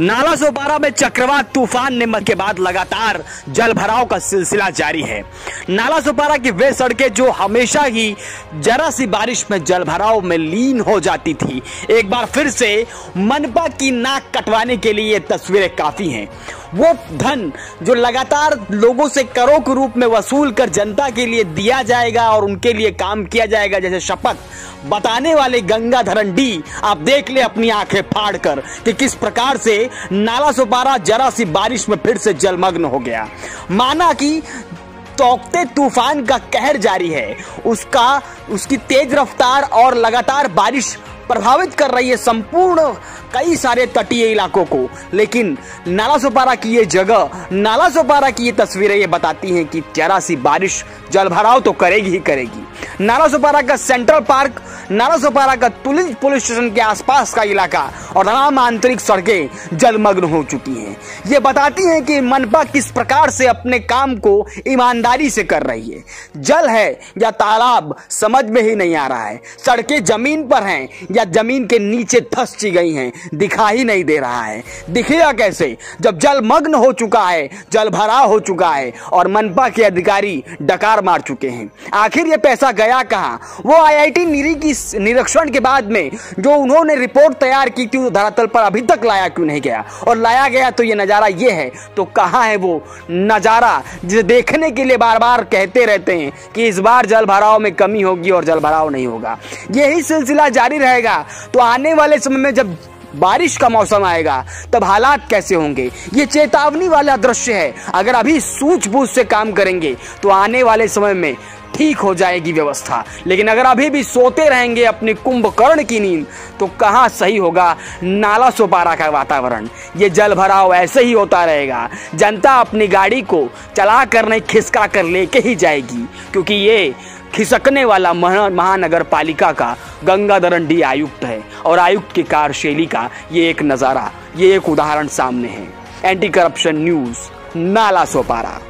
नाला सोपारा में चक्रवात तूफ़ान निम्न के बाद लगातार जल भराव का सिलसिला जारी है। नाला सोपारा की वे सड़कें जो हमेशा ही जरा सी बारिश में जल भराव में लीन हो जाती थी, एक बार फिर से मनपा की नाक कटवाने के लिए ये तस्वीरें काफ़ी हैं। वो धन जो लगातार लोगों से करों के रूप में वसूल कर जनता के लिए दिया जाएगा और उनके लिए काम किया जाएगा, जैसे शपथ। बताने वाले गंगाधरन डी, आप देख ले अपनी आँखें फाड़ कर कि किस प्रकार से नाला सुपारा जरा सी बारिश में फिर से जलमग्न हो गया। माना कि तोकते तूफ़ान का कहर जारी है, उसका, उसकी तेज रफ्तार और लगातार बारिश प्रभावित कर रही है संपूर्ण कई सारे तटीय इलाकों को। लेकिन नाला सोपारा की ये जगह नाला सोपारा की ये तस्वीरें ये बताती हैं कि जरा सी बारिश, जलभराव तो करेगी ही करेगी। नाला सोपारा का सेंट्रल पार्क नाला सोपारा का तुलिज पुलिस स्टेशन के आसपास का इलाका और तमाम आंतरिक सड़कें जलमग्न हो चुकी हैं। ये बताती हैं कि मनपा किस प्रकार से अपने काम को ईमानदारी से कर रही है। जल है या तालाब, समझ में ही नहीं आ रहा है। सड़कें ज़मीन पर हैं या ज़मीन के नीचे धस ची गई हैं, दिखाई नहीं दे रहा है। दिखेगा कैसे? जब जल मग्न हो चुका है, जल भरा हो चुका है और मनपा के अधिकारी डकार मार चुके हैं। आखिर ये पैसा गया कहाँ। वो आईआईटी निरी की निरीक्षण के बाद में जो उन्होंने रिपोर्ट तैयार की थी धरातल पर अभी तक लाया क्यों नहीं गया? और लाया गया तो ये नज़ारा ये है तो कहाँ है वो नज़ारा? जिसे देखने के लिए बार बार कहते रहते हैं कि इस बार जल भराव में कमी होगी और जल भराव नहीं होगा। यही सिलसिला जारी रहेगा। तो आने वाले समय में जब बारिश का मौसम आएगा, तब हालात कैसे होंगे? ये चेतावनी वाला दृश्य है। अगर अभी सूझबूझ से काम करेंगे तो आने वाले समय में ठीक हो जाएगी व्यवस्था। लेकिन अगर अभी भी सोते रहेंगे अपनी कुंभकर्ण की नींद तो कहाँ सही होगा नाला सोपारा का वातावरण? ये जल भराव ऐसे ही होता रहेगा। जनता अपनी गाड़ी को चला कर नहीं खिसका कर लेके ही जाएगी। क्योंकि ये खिसकने वाला महानगर पालिका का गंगाधरन डी आयुक्त है। और आयुक्त की कार्यशैली का ये एक नज़ारा, ये एक उदाहरण सामने है। Anti corruption news, Nala Sopara.